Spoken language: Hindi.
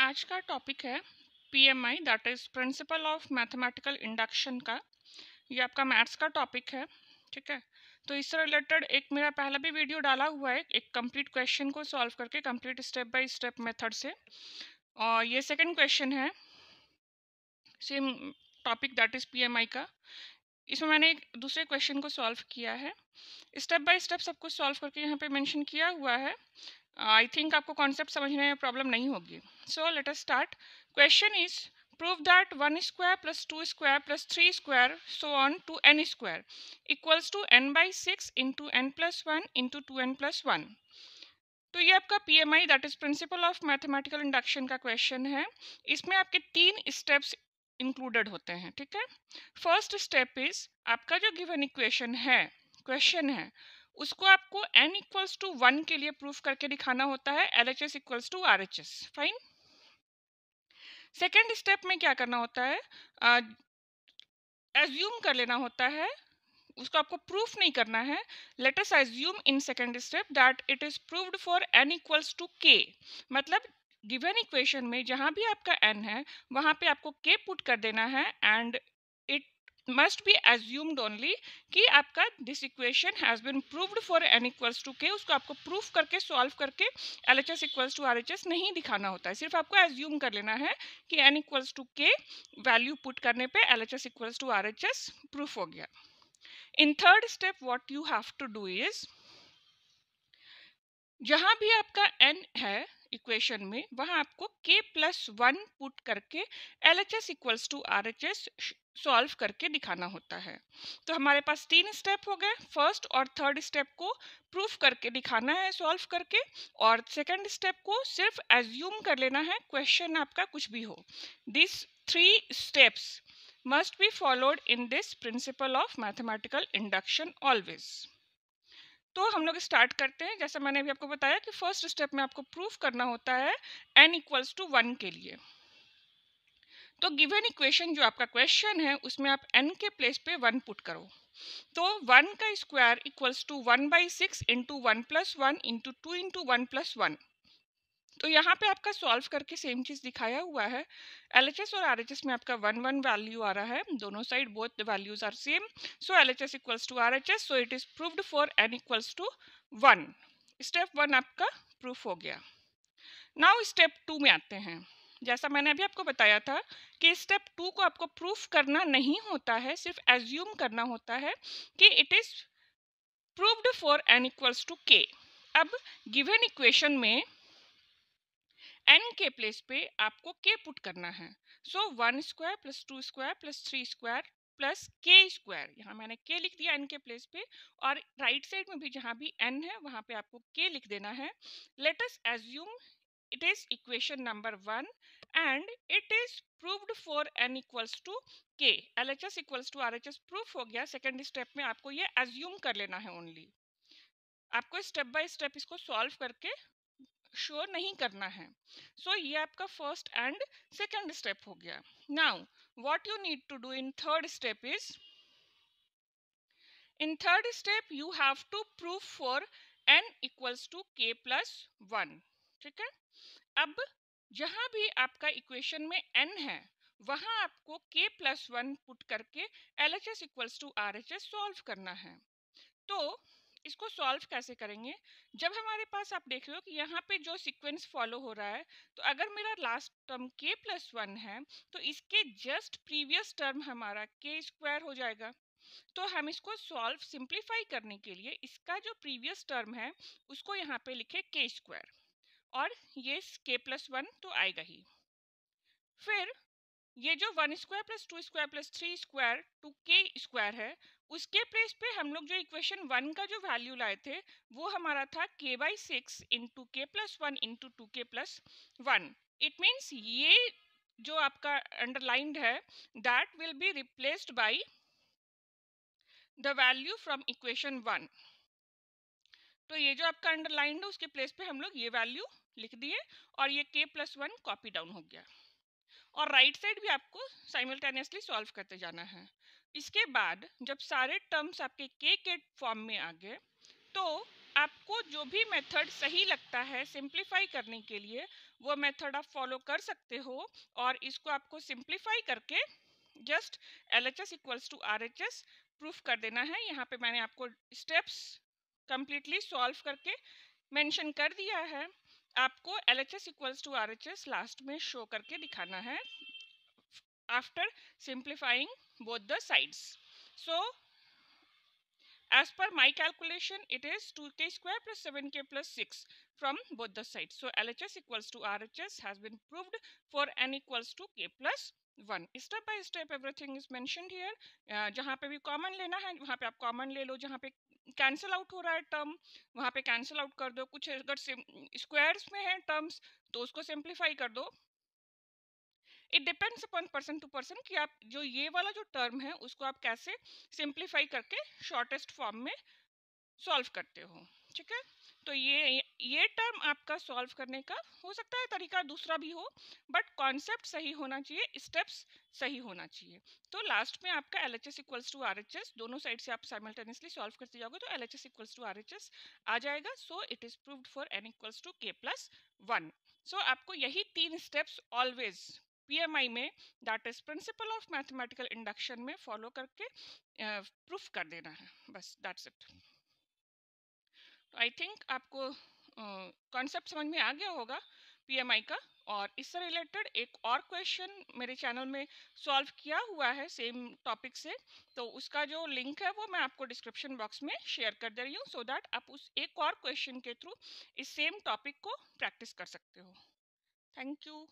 आज का टॉपिक है PMI that is principle of mathematical induction का। ये आपका मैथ्स का टॉपिक है, ठीक है? तो इससे रिलेटेड एक मेरा पहला भी वीडियो डाला हुआ है, एक कंप्लीट क्वेश्चन को सॉल्व करके complete step by step method से। और ये सेकंड क्वेश्चन है same topic that is PMI का। इसमें मैंने एक दूसरे क्वेश्चन को सॉल्व किया है। स्टेप बाय स्टेप सब कुछ सॉल्व करके यहाँ पे मेंशन किया हुआ है। आई थिंक आपको कॉन्सेप्ट समझने में प्रॉब्लम नहीं होगी। So let us start question is prove that 1 square plus 2 square plus 3 square, so on, to n square equals to n by 6 into n plus 1 into 2n plus 1 तो ये आपका P M I that is principle of mathematical induction का क्वेश्चन है। इसमें आपके तीन स्टेप्स इंक्लूडेड होते हैं, ठीक है? फ़र्स्ट स्टेप इज़ आपका जो गिवन इक्वेशन है क्वेश्चन है उसको आपको n इक्वल्स टू वन के लिए प्रूफ करके दिखाना होता है L H S equals to R H S fine second step में क्या करना होता है? एज्यूम uh, कर लेना होता है उसको आपको प्रूफ नहीं करना है let us assume in second step that it is proved for n equals to k. मतलब गिवन इक्वेशन में जहाँ भी आपका n है वहाँ पे आपको k पुट कर देना है and must be assumed only कि आपका this equation has been proved for N equals to K उसको आपको प्रूफ करके सॉल्व करके L H S equals to R H S नहीं दिखाना होता है। सिर्फ़ आपको एज्यूम कर लेना है कि N equals to K value put करने पे L H S equals to R H S proof हो गया। In third step what you have to do is जहाँ भी आपका एन है इक्वेशन में, वहाँ आपको k प्लस वन पुट करके L H S equals to R H S solve करके दिखाना होता है। तो हमारे पास तीन स्टेप हो गए फ़र्स्ट और थर्ड स्टेप को प्रूफ करके दिखाना है सॉल्व करके, और सेकंड स्टेप को सिर्फ़ एज्यूम कर लेना है क्वेश्चन आपका कुछ भी हो। This three steps must be followed in this principle of mathematical induction always तो हम लोग स्टार्ट करते हैं। जैसा मैंने अभी आपको बताया कि फ़र्स्ट स्टेप में आपको प्रूफ करना होता है एन इक्वल्स टू वन के लिए। तो गिवन इक्वेशन जो आपका क्वेश्चन है, उसमें आप एन के प्लेस पे वन पुट करो। तो वन का square equals to one by six into one plus one into two into one plus one तो यहाँ पे आपका सॉल्व करके सेम चीज़ दिखाया हुआ है। एलएचएस और आरएचएस में आपका वन वन वैल्यू आ रहा है, दोनों side both values are same. So L H S equals to R H S so it is proved for N equals to one. Step one आपका प्रूफ हो गया। नाउ स्टेप टू में आते हैं। जैसा मैंने अभी आपको बताया था कि स्टेप टू को आपको प्रूफ करना नहीं होता है, सिर्फ़ एज्यूम करना होता है कि it is proved for N equals to K अब गिवन इक्वेशन में एन के प्लेस पे आपको के पुट करना है। So one square plus two square plus three square plus K square यहाँ मैंने के लिख दिया एन के प्लेस पे और राइट साइड में भी जहाँ भी एन है, वहाँ पे आपको के लिख देना है। Let us assume it is equation number one and it is proved for N equals to K L H S equals to R H S proof हो गया। सेकेंड स्टेप में आपको ये एज्यूम कर लेना है ओनली आपको स्टेप बाय स्टेप इसको सॉल्व करके श्योर नहीं करना है। सो so, ये आपका फ़र्स्ट एंड सेकेंड स्टेप हो गया। Now what you need to do in third step is in third step you have to prove for N equals to K plus one ठीक है? अब जहाँ भी आपका इक्वेशन में एन है वहाँ आपको k प्लस वन पुट करके L H S equals to R H S solve करना है। तो इसको सॉल्व कैसे करेंगे? जब हमारे पास आप देख रहे हो कि यहाँ पे जो सीक्वेंस फॉलो हो रहा है तो अगर मेरा last term K plus one है तो इसके जस्ट प्रीवियस टर्म हमारा के स्क्वायर हो जाएगा। तो हम इसको सॉल्व सिंप्लीफाई करने के लिए इसका जो प्रीवियस टर्म है, उसको यहाँ पे लिखे के स्क्वायर और ये के प्लस वन तो आएगा ही। फिर ये जो one square plus two square plus three square to K square है, उसके प्लेस पे हम लोग जो इक्वेशन वन का जो वैल्यू लाए थे, वो हमारा था K by six into K plus one into two K plus one it means ये जो आपका अंडरलाइंड है that will be replaced by the value from equation one तो ये जो आपका अंडरलाइंड है, उसके प्लेस पे हम लोग ये वैल्यू लिख दिए और ये के प्लस वन कॉपी डाउन हो गया। और राइट right साइड भी आपको साइमल्टेनियसली सॉल्व करते जाना है। इसके बाद जब सारे टर्म्स आपके के के फॉर्म में आ गए तो आपको जो भी मेथड सही लगता है सिंप्लीफाई करने के लिए, वो मेथड आप फॉलो कर सकते हो और इसको आपको सिंप्लीफाई करके just L H S equals to R H S proof कर देना है। यहाँ पे मैंने आपको स्टेप्स कंप्लीटली सॉल्व करके मेंशन कर दिया है। आपको L H S equals to R H S last में शो करके दिखाना है। After simplifying both the sides so as per my calculation it is two K square plus seven K plus six from both the side so L H S equals to R H S has been proved for N equals to K plus one step by step everything is mentioned here जहाँ पे भी कॉमन लेना है, वहाँ पे आप कॉमन ले लो, जहाँ पे कैंसिल आउट हो रहा है टर्म, वहाँ पे कैंसिल आउट कर दो। कुछ अगर स्क्वायर्स में है टर्म्स तो उसको सिंप्लीफाई कर दो। It depends upon person to person कि आप, जो ये वाला जो टर्म है, उसको आप कैसे सिंप्लीफाई करके शॉर्टेस्ट फॉर्म में सॉल्व करते हो। ठीक है? तो ये ये टर्म आपका सॉल्व करने का हो सकता है, तरीका दूसरा भी हो बट कॉन्सेप्ट सही होना चाहिए स्टेप्स सही होना चाहिए। तो लास्ट में आपका L H S equals to R H S दोनों साइड से आप साइमल्टेनियसली सॉल्व करते जाओगे तो L H S equals to R H S आ जाएगा so it is proved for N equals to K plus one so आपको यही तीन स्टेप्स ऑलवेज पीएमआई में that is principle of mathematical induction में फॉलो करके प्रूफ कर देना है। बस दैट्स इट आई थिंक आपको कॉन्सेप्ट समझ में आ गया होगा पीएमआई का और इससे रिलेटेड एक और क्वेश्चन मेरे चैनल में सॉल्व किया हुआ है सेम टॉपिक से। तो उसका जो लिंक है वो मैं आपको डिस्क्रिप्शन बॉक्स में शेयर कर दे रही हूँ सो दैट आप उस एक और क्वेश्चन के थ्रू इस सेम टॉपिक को प्रैक्टिस कर सकते हो। Thank you